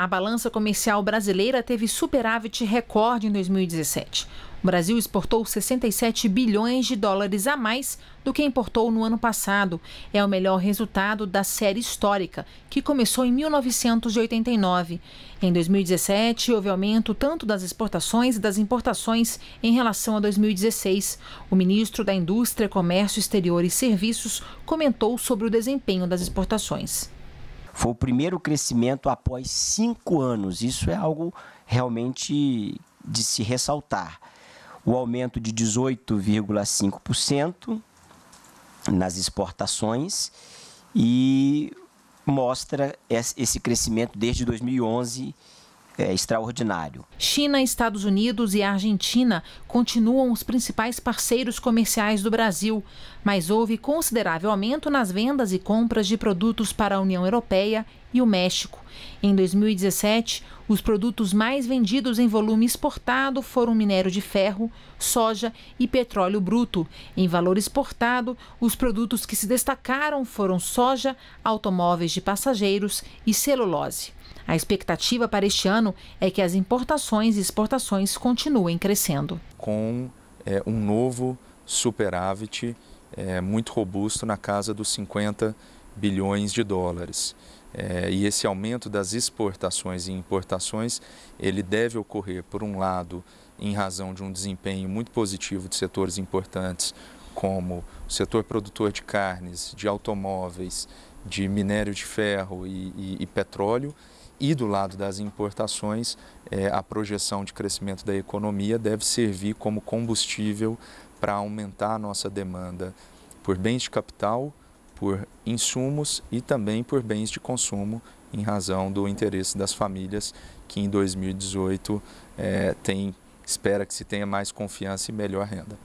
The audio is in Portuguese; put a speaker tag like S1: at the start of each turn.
S1: A balança comercial brasileira teve superávit recorde em 2017. O Brasil exportou 67 bilhões de dólares a mais do que importou no ano passado. É o melhor resultado da série histórica, que começou em 1989. Em 2017, houve aumento tanto das exportações e das importações em relação a 2016. O ministro da Indústria, Comércio Exterior e Serviços comentou sobre o desempenho das exportações.
S2: Foi o primeiro crescimento após cinco anos. Isso é algo realmente de se ressaltar o aumento de 18,5% nas exportações e mostra esse crescimento desde 2011 é, extraordinário.
S1: China, Estados Unidos e Argentina continuam os principais parceiros comerciais do Brasil, mas houve considerável aumento nas vendas e compras de produtos para a União Europeia e o México. Em 2017, os produtos mais vendidos em volume exportado foram minério de ferro, soja e petróleo bruto. Em valor exportado, os produtos que se destacaram foram soja, automóveis de passageiros e celulose. A expectativa para este ano é que as importações e exportações continuem crescendo.
S3: Com é, um novo superávit é, muito robusto na casa dos 50 bilhões de dólares. É, e esse aumento das exportações e importações, ele deve ocorrer, por um lado, em razão de um desempenho muito positivo de setores importantes, como o setor produtor de carnes, de automóveis, de minério de ferro e, e, e petróleo, e do lado das importações, é, a projeção de crescimento da economia deve servir como combustível para aumentar a nossa demanda por bens de capital, por insumos e também por bens de consumo, em razão do interesse das famílias que em 2018 é, tem, espera que se tenha mais confiança e melhor renda.